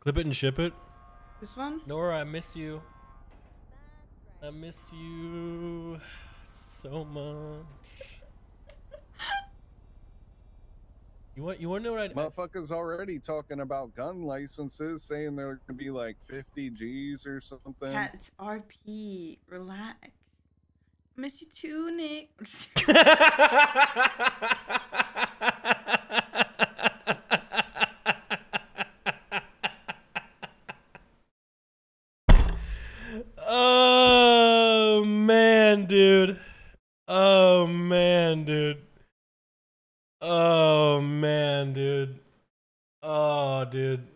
Clip it and ship it. This one? Nora, I miss you. I miss you so much. You want you want to know what I Motherfuckers already talking about gun licenses, saying they're gonna be like 50 G's or something. Cat, it's RP. Relax. I miss you too, Nick. Oh man, dude. Oh man, dude. Oh man, dude. Oh, dude.